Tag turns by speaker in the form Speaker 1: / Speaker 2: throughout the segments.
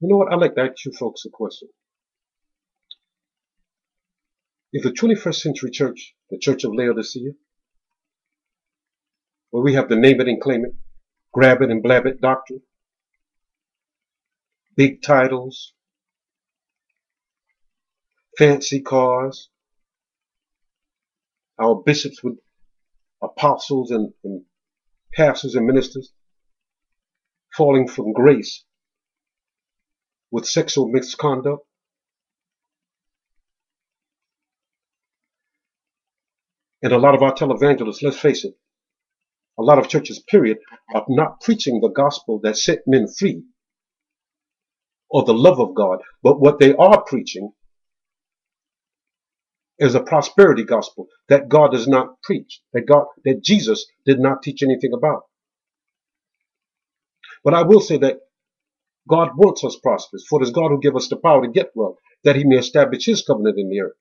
Speaker 1: You know what? I'd like to ask you folks a question. If the 21st century church, the Church of Laodicea, where we have the name it and claim it, grab it and blab it doctrine, big titles, fancy cars, our bishops with apostles and, and pastors and ministers falling from grace with sexual misconduct. And a lot of our televangelists, let's face it, a lot of churches, period, are not preaching the gospel that set men free or the love of God. But what they are preaching is a prosperity gospel that God does not preach, that God, that Jesus did not teach anything about. But I will say that God wants us prosperous, for it is God who give us the power to get wealth, that he may establish his covenant in the earth.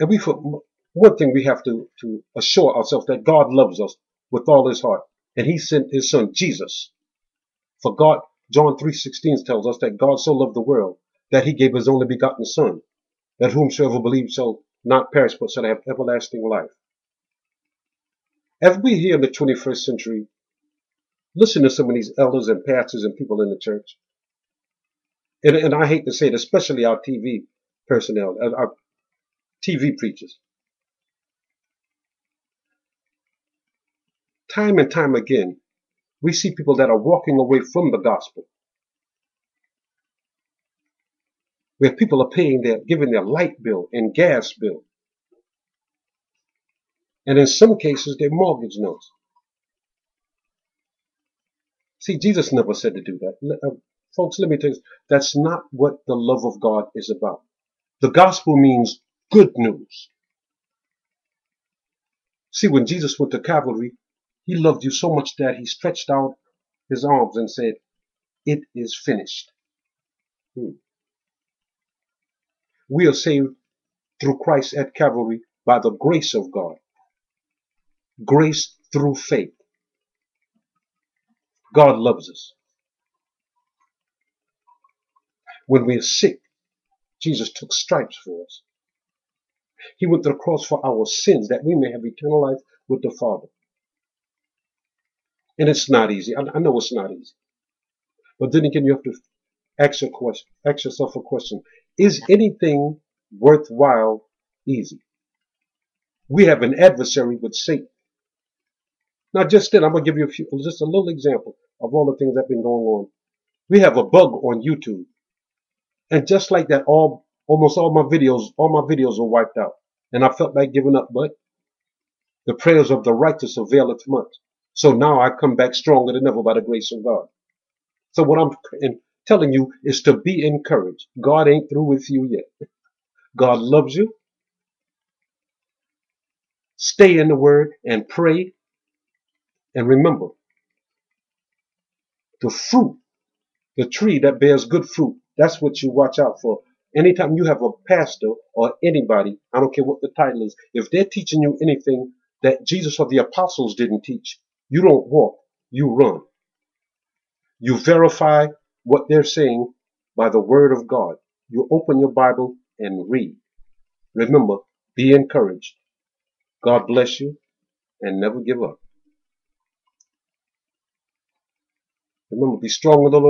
Speaker 1: And we, for one thing, we have to, to assure ourselves that God loves us with all his heart. And he sent his son, Jesus. For God, John 3.16 tells us that God so loved the world that he gave his only begotten son, that whomsoever believes shall not perish but shall have everlasting life. As we here in the 21st century listen to some of these elders and pastors and people in the church, and, and I hate to say it, especially our TV personnel, our TV preachers, time and time again, we see people that are walking away from the gospel. Where people are paying their, giving their light bill and gas bill. And in some cases, their mortgage notes. See, Jesus never said to do that. Uh, folks, let me tell you, that's not what the love of God is about. The gospel means good news. See, when Jesus went to Calvary, he loved you so much that he stretched out his arms and said, It is finished. Hmm. We are saved through Christ at Calvary by the grace of God. Grace through faith. God loves us. When we are sick, Jesus took stripes for us. He went to the cross for our sins that we may have eternal life with the Father. And it's not easy. I, I know it's not easy. But then again, you have to ask, question, ask yourself a question. Is anything worthwhile easy? We have an adversary with Satan. Now, just then, I'm going to give you a few, just a little example of all the things that have been going on. We have a bug on YouTube. And just like that, all almost all my videos, all my videos were wiped out. And I felt like giving up, but the prayers of the righteous availeth much. So now I come back stronger than ever by the grace of God. So what I'm telling you is to be encouraged. God ain't through with you yet. God loves you. Stay in the word and pray. And remember, the fruit, the tree that bears good fruit, that's what you watch out for. Anytime you have a pastor or anybody, I don't care what the title is, if they're teaching you anything that Jesus or the apostles didn't teach, you don't walk, you run. You verify what they're saying by the word of God. You open your Bible and read. Remember, be encouraged. God bless you and never give up. Remember, be strong in the Lord.